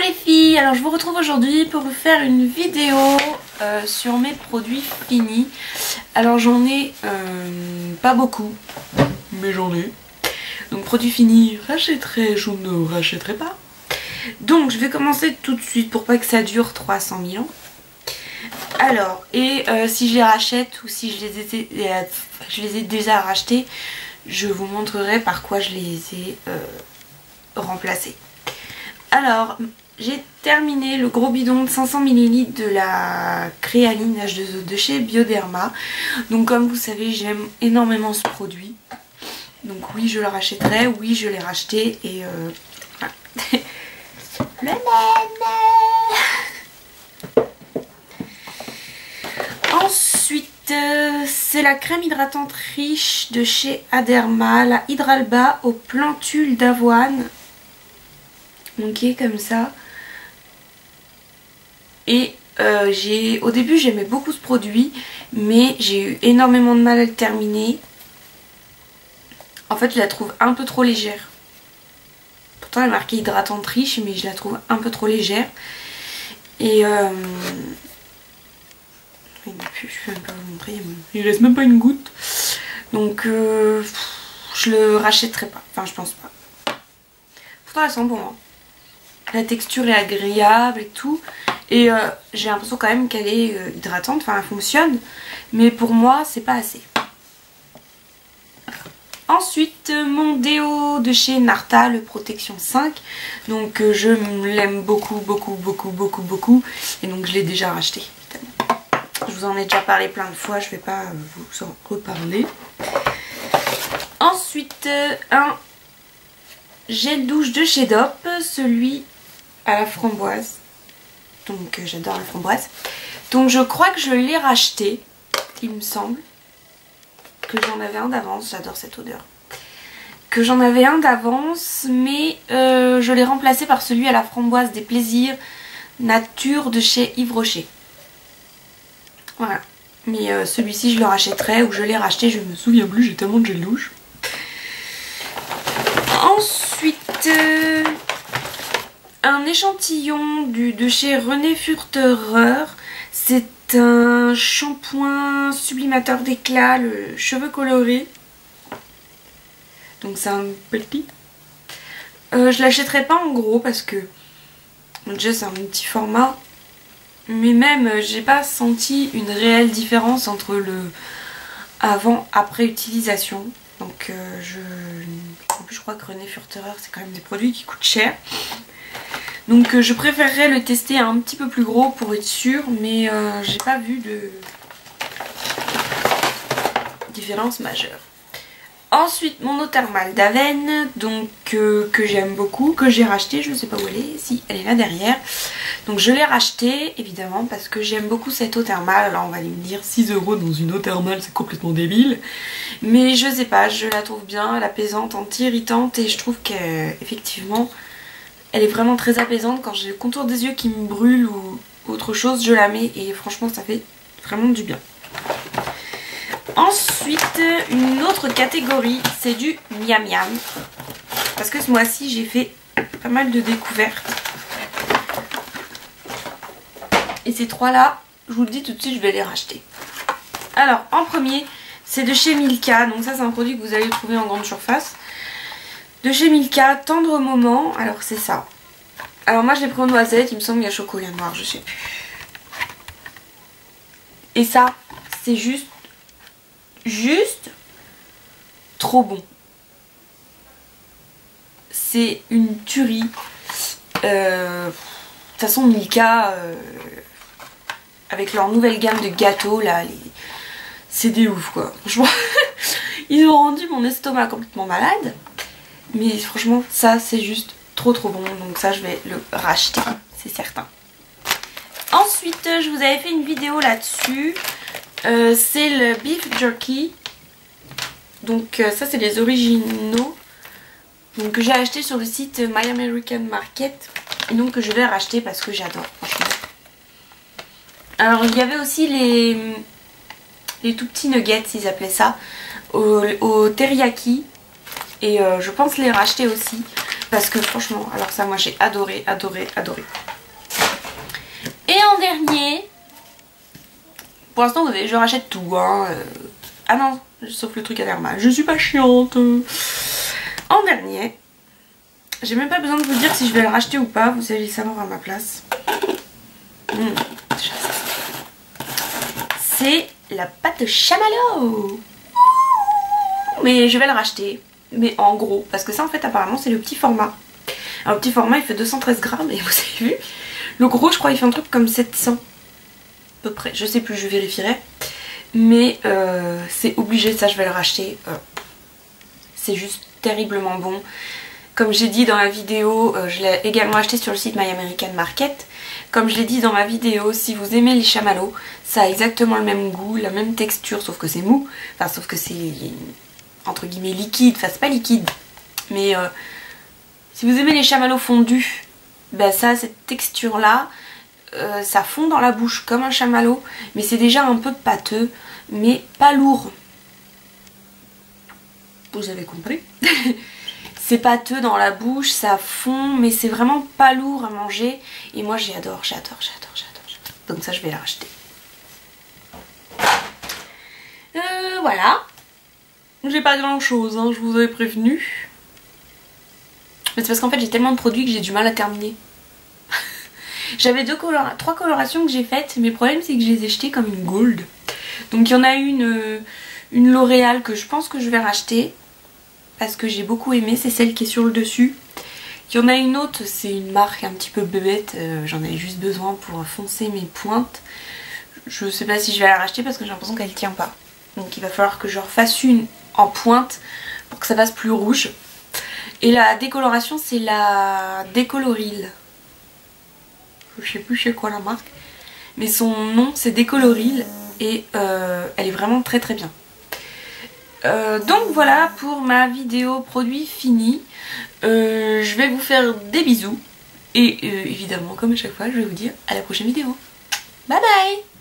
Les filles, alors je vous retrouve aujourd'hui pour vous faire une vidéo euh, sur mes produits finis. Alors j'en ai euh, pas beaucoup, mais j'en ai. Donc produits finis, rachèterai, je ne rachèterai pas. Donc je vais commencer tout de suite pour pas que ça dure 300 000 ans. Alors, et euh, si je les rachète ou si je les, ai, je les ai déjà rachetés, je vous montrerai par quoi je les ai remplacés. Alors, j'ai terminé le gros bidon de 500 ml de la créaline H2O de chez Bioderma. Donc comme vous savez, j'aime énormément ce produit. Donc oui, je le rachèterai, oui, je l'ai racheté et... Euh, le Ensuite, euh, c'est la crème hydratante riche de chez Aderma, la Hydralba aux plantules d'avoine est comme ça. Et euh, j'ai au début j'aimais beaucoup ce produit mais j'ai eu énormément de mal à le terminer. En fait je la trouve un peu trop légère. Pourtant elle est marquée hydratante riche mais je la trouve un peu trop légère. Et euh... je même pas vous montrer, il reste même pas une goutte. Donc euh, je le rachèterai pas, enfin je pense pas. Pourtant elle sent bon. Hein la texture est agréable et tout. Et euh, j'ai l'impression quand même qu'elle est euh, hydratante, enfin elle fonctionne. Mais pour moi, c'est pas assez. Ensuite, mon déo de chez Narta, le Protection 5. Donc euh, je l'aime beaucoup, beaucoup, beaucoup, beaucoup, beaucoup. Et donc je l'ai déjà racheté, Je vous en ai déjà parlé plein de fois, je vais pas vous en reparler. Ensuite, un gel douche de chez Dop, celui à la framboise. Donc euh, j'adore la framboise. Donc je crois que je l'ai racheté, il me semble. Que j'en avais un d'avance, j'adore cette odeur. Que j'en avais un d'avance, mais euh, je l'ai remplacé par celui à la framboise des plaisirs nature de chez Yves Rocher. Voilà. Mais euh, celui-ci je le rachèterai ou je l'ai racheté, je me souviens plus, j'ai tellement de gel douche. Ensuite, un échantillon de chez René Furterer. C'est un shampoing sublimateur d'éclat, le cheveux colorés. Donc c'est un petit. Euh, je l'achèterai pas en gros parce que déjà c'est un petit format. Mais même j'ai pas senti une réelle différence entre le avant après utilisation. Donc euh, je crois que René Furterer c'est quand même des produits qui coûtent cher. Donc euh, je préférerais le tester un petit peu plus gros pour être sûr, mais euh, j'ai pas vu de différence majeure. Ensuite mon eau thermale d'Aven, donc euh, que j'aime beaucoup, que j'ai racheté, je ne sais pas où elle est, si elle est là derrière. Donc je l'ai racheté évidemment parce que j'aime beaucoup cette eau thermale. Alors on va aller me dire 6 euros dans une eau thermale c'est complètement débile. Mais je sais pas, je la trouve bien, elle apaisante, anti-irritante et je trouve qu'effectivement elle est vraiment très apaisante. Quand j'ai le contour des yeux qui me brûle ou autre chose, je la mets et franchement ça fait vraiment du bien. Ensuite, une autre catégorie, c'est du miam miam. Parce que ce mois-ci, j'ai fait pas mal de découvertes. Et ces trois-là, je vous le dis tout de suite, je vais les racheter. Alors, en premier, c'est de chez Milka. Donc ça, c'est un produit que vous allez trouver en grande surface de chez Milka, Tendre Moment. Alors c'est ça. Alors moi je l'ai pris en noisette, il me semble qu'il y a chocolat noir, je sais plus. Et ça, c'est juste, juste trop bon. C'est une tuerie. Euh, de toute façon Milka, euh, avec leur nouvelle gamme de gâteaux là, c'est des ouf quoi. Franchement, ils ont rendu mon estomac complètement malade. Mais franchement, ça c'est juste trop trop bon. Donc ça, je vais le racheter, c'est certain. Ensuite, je vous avais fait une vidéo là-dessus. Euh, c'est le beef jerky. Donc euh, ça, c'est les originaux. Donc que j'ai acheté sur le site My American Market. Et donc que je vais racheter parce que j'adore. Alors il y avait aussi les, tout petits nuggets, ils appelaient ça, au teriyaki. Et euh, je pense les racheter aussi. Parce que franchement, alors ça moi j'ai adoré, adoré, adoré. Et en dernier, pour l'instant je rachète tout. Hein. Euh, ah non, sauf le truc à derma. Je suis pas chiante. En dernier, j'ai même pas besoin de vous dire si je vais le racheter ou pas. Vous allez savoir à ma place. Hmm, C'est la pâte chamallow. Mais je vais le racheter. Mais en gros, parce que ça en fait apparemment c'est le petit format. Alors le petit format il fait 213 grammes et vous avez vu. Le gros je crois il fait un truc comme 700 à peu près. Je sais plus, je vérifierai. Mais euh, c'est obligé, ça je vais le racheter. Euh, c'est juste terriblement bon. Comme j'ai dit dans la vidéo, euh, je l'ai également acheté sur le site My American Market. Comme je l'ai dit dans ma vidéo, si vous aimez les chamallows, ça a exactement le même goût, la même texture, sauf que c'est mou. Enfin, sauf que c'est entre guillemets liquide. Enfin, c'est pas liquide. Mais si vous aimez les chamallows fondus, ben ça cette texture-là, euh, ça fond dans la bouche comme un chamallow, mais c'est déjà un peu pâteux, mais pas lourd. Vous avez compris? C'est pâteux dans la bouche, ça fond, mais c'est vraiment pas lourd à manger. Et moi j'adore, j'adore, j'adore, j'adore. Donc ça je vais la racheter. Euh, voilà. J'ai pas grand chose, hein, je vous avais prévenu. Mais c'est parce qu'en fait j'ai tellement de produits que j'ai du mal à terminer. J'avais deux trois colorations que j'ai faites, mais le problème c'est que je les ai jetées comme une gold. Donc il y en a une, euh, une L'Oréal que je pense que je vais racheter parce que j'ai beaucoup aimé, c'est celle qui est sur le dessus. Il y en a une autre, c'est une marque un petit peu bébête, euh, j'en avais juste besoin pour foncer mes pointes. Je sais pas si je vais la racheter parce que j'ai l'impression qu'elle tient pas. Donc il va falloir que je refasse une en pointe pour que ça fasse plus rouge. Et la décoloration c'est la Décoloril je sais plus chez quoi la marque, mais son nom c'est Décoloril et euh, elle est vraiment très très bien. Euh, donc voilà pour ma vidéo produit fini. Euh, je vais vous faire des bisous et évidemment comme à chaque fois je vais vous dire à la prochaine vidéo. Bye bye